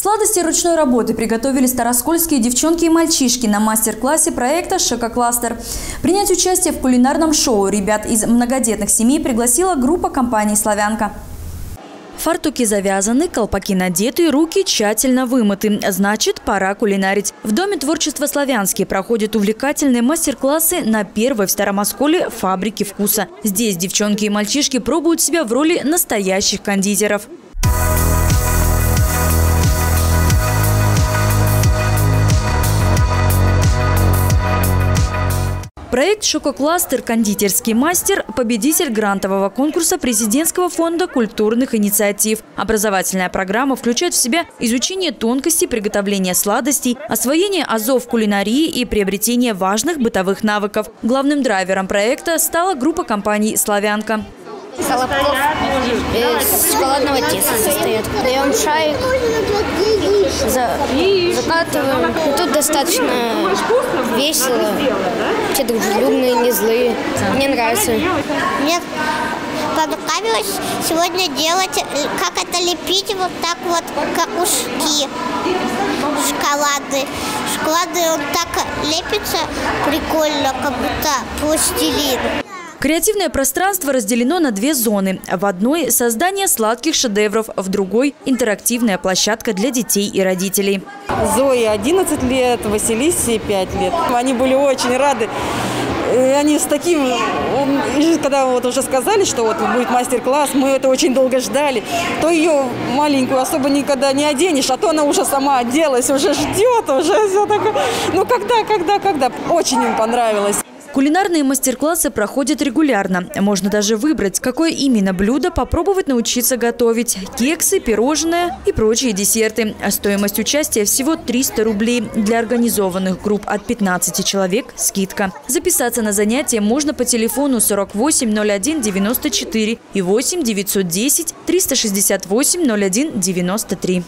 Сладости ручной работы приготовили староскольские девчонки и мальчишки на мастер-классе проекта «Шока-кластер». Принять участие в кулинарном шоу ребят из многодетных семей пригласила группа компаний «Славянка». Фартуки завязаны, колпаки надеты, руки тщательно вымыты. Значит, пора кулинарить. В Доме творчества «Славянский» проходят увлекательные мастер-классы на первой в Старом фабрике вкуса. Здесь девчонки и мальчишки пробуют себя в роли настоящих кондитеров. Проект «Шококластер. Кондитерский мастер» – победитель грантового конкурса президентского фонда культурных инициатив. Образовательная программа включает в себя изучение тонкостей приготовления сладостей, освоение азов кулинарии и приобретение важных бытовых навыков. Главным драйвером проекта стала группа компаний «Славянка». Колобков из шоколадного теста состоит. Даем шарик, за, закатываем. Тут достаточно весело. Все дружелюбные, не злые. Мне нравится. Мне понравилось сегодня делать, как это лепить вот так вот какушки шоколады. Шоколады он так лепится прикольно, как будто пластилин. Креативное пространство разделено на две зоны. В одной – создание сладких шедевров, в другой – интерактивная площадка для детей и родителей. Зои 11 лет, Василисе 5 лет. Они были очень рады. И они с таким, когда вот уже сказали, что вот будет мастер-класс, мы это очень долго ждали, то ее маленькую особо никогда не оденешь, а то она уже сама оделась, уже ждет, уже все такое. Ну когда, когда, когда. Очень им понравилось. Кулинарные мастер-классы проходят регулярно. Можно даже выбрать, какое именно блюдо попробовать научиться готовить. Кексы, пирожные и прочие десерты. Стоимость участия всего 300 рублей. Для организованных групп от 15 человек – скидка. Записаться на занятия можно по телефону 48 01 94 и 8 910 368 01 93.